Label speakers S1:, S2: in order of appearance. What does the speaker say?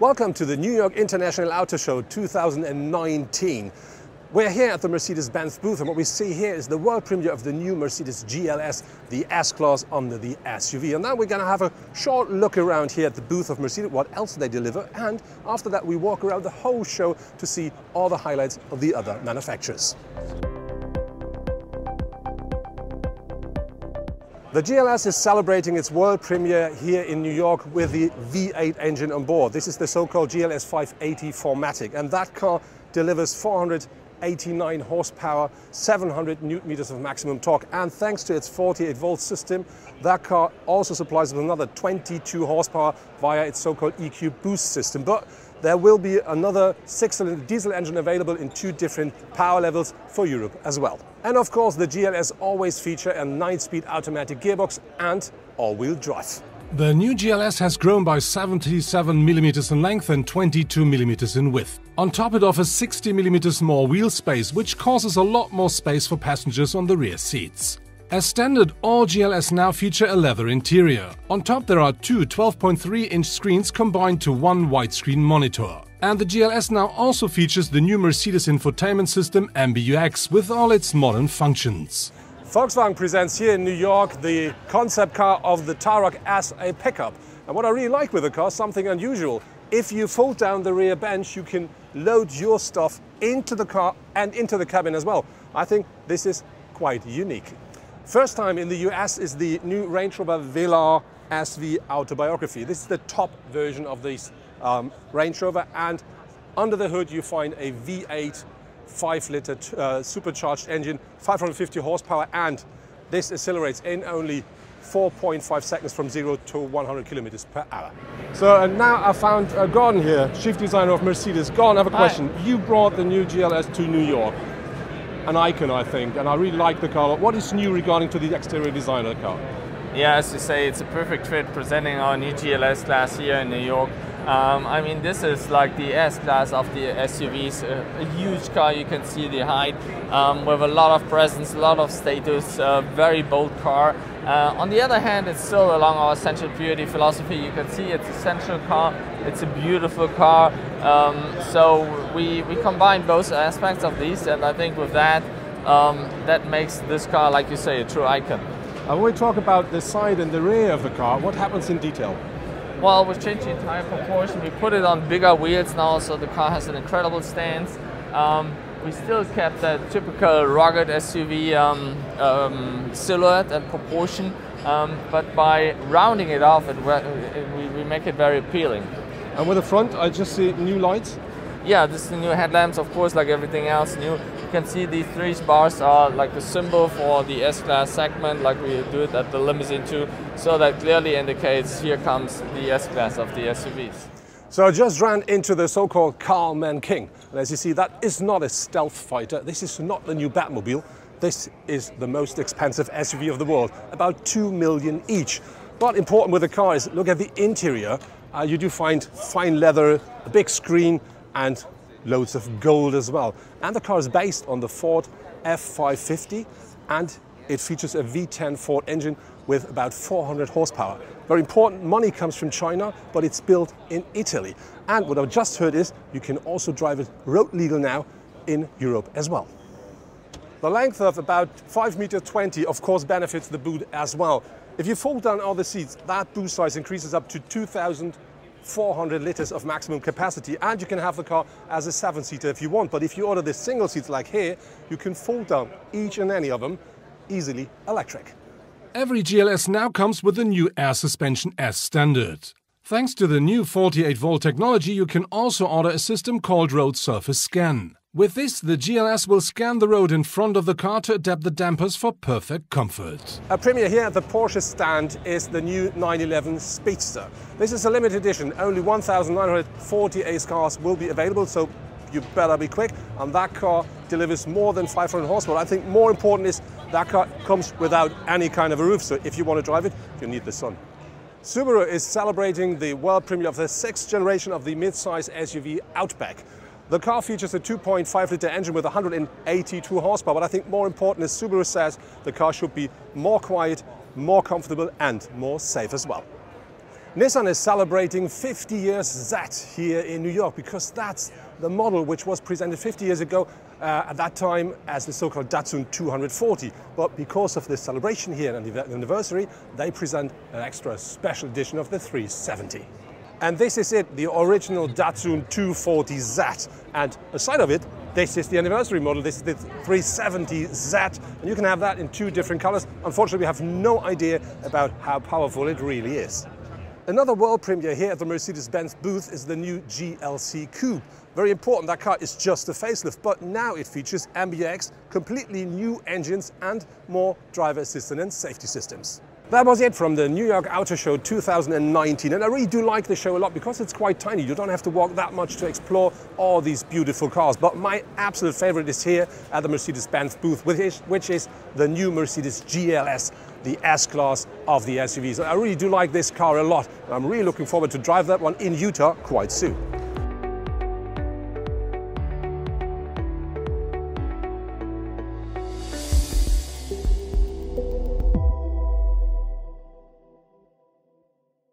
S1: Welcome to the New York International Auto Show 2019. We're here at the Mercedes-Benz booth and what we see here is the world premiere of the new Mercedes GLS, the S-Class under the SUV. And now we're going to have a short look around here at the booth of Mercedes, what else they deliver, and after that we walk around the whole show to see all the highlights of the other manufacturers. The GLS is celebrating its world premiere here in New York with the V8 engine on board. This is the so-called GLS 580 4MATIC and that car delivers 489 horsepower, 700 newton meters of maximum torque and thanks to its 48 volt system, that car also supplies with another 22 horsepower via its so-called EQ boost system. But there will be another six-cylinder diesel engine available in two different power levels for Europe as well. And of course, the GLS always feature a 9-speed automatic gearbox and all-wheel drive.
S2: The new GLS has grown by 77 mm in length and 22 mm in width. On top it offers 60 mm more wheel space, which causes a lot more space for passengers on the rear seats. As standard, all GLS now feature a leather interior. On top there are two 12.3-inch screens combined to one widescreen monitor. And the GLS now also features the new Mercedes infotainment system MBUX with all its modern functions.
S1: Volkswagen presents here in New York the concept car of the Tarok as a pickup. And what I really like with the car, something unusual. If you fold down the rear bench, you can load your stuff into the car and into the cabin as well. I think this is quite unique. First time in the US is the new Range Rover Velar SV Autobiography. This is the top version of this um, Range Rover and under the hood you find a V8 5 litre uh, supercharged engine, 550 horsepower and this accelerates in only 4.5 seconds from 0 to 100 kilometers per hour. So now I found uh, Gorden here, chief designer of Mercedes. Gorden, I have a question. Hi. You brought the new GLS to New York an icon, I think, and I really like the car. What is new regarding to the exterior design of the car?
S3: Yeah, as you say, it's a perfect fit presenting our new GLS class here in New York. Um, I mean, this is like the S class of the SUVs, a, a huge car. You can see the height um, with a lot of presence, a lot of status, a very bold car. Uh, on the other hand, it's still along our essential purity philosophy. You can see it's a central car. It's a beautiful car. Um, so we we combine both aspects of these, and I think with that, um, that makes this car, like you say, a true icon.
S1: And when we talk about the side and the rear of the car, what happens in detail?
S3: Well, we've changed the entire proportion. We put it on bigger wheels now, so the car has an incredible stance. Um, we still kept that typical rugged SUV um, um, silhouette and proportion, um, but by rounding it off, it, we, we make it very appealing.
S1: And with the front, I just see new lights.
S3: Yeah, this is the new headlamps, of course, like everything else new. You can see these three bars are like the symbol for the S-Class segment, like we do it at the Limousine too. So that clearly indicates here comes the S-Class of the SUVs.
S1: So I just ran into the so-called Karlmann King. And as you see, that is not a stealth fighter. This is not the new Batmobile. This is the most expensive SUV of the world, about 2 million each. But important with the car is look at the interior. Uh, you do find fine leather, a big screen, and loads of gold as well. And the car is based on the Ford F550 and it features a V10 Ford engine with about 400 horsepower. Very important, money comes from China, but it's built in Italy. And what I've just heard is you can also drive it road legal now in Europe as well. The length of about 5 meter 20 of course benefits the boot as well. If you fold down all the seats, that boot size increases up to 2,000 400 liters of maximum capacity and you can have the car as a seven seater if you want but if you order the single seats like here you can fold down each and any of them easily electric.
S2: Every GLS now comes with the new air suspension as standard. Thanks to the new 48 volt technology you can also order a system called Road Surface Scan. With this, the GLS will scan the road in front of the car to adapt the dampers for perfect comfort.
S1: A premiere here at the Porsche stand is the new 911 Speedster. This is a limited edition. Only 1,940 Ace cars will be available, so you better be quick. And that car delivers more than 500 horsepower. I think more important is that car comes without any kind of a roof, so if you want to drive it, you need the sun. Subaru is celebrating the world premiere of the sixth generation of the mid-size SUV Outback. The car features a 2.5 litre engine with 182 horsepower, but I think more important is Subaru says the car should be more quiet, more comfortable and more safe as well. Nissan is celebrating 50 years Z here in New York because that's the model which was presented 50 years ago uh, at that time as the so-called Datsun 240. But because of this celebration here and the anniversary, they present an extra special edition of the 370. And this is it, the original Datsun 240Z. And aside of it, this is the anniversary model. This is the 370Z, and you can have that in two different colors. Unfortunately, we have no idea about how powerful it really is. Another world premiere here at the Mercedes-Benz booth is the new GLC Coupe. Very important, that car is just a facelift, but now it features MBUX, completely new engines and more driver assistance and safety systems. That was it from the New York Auto Show 2019 and I really do like the show a lot because it's quite tiny. You don't have to walk that much to explore all these beautiful cars. But my absolute favorite is here at the Mercedes-Benz booth, which is, which is the new Mercedes GLS, the S-Class of the SUVs. I really do like this car a lot. I'm really looking forward to drive that one in Utah quite soon.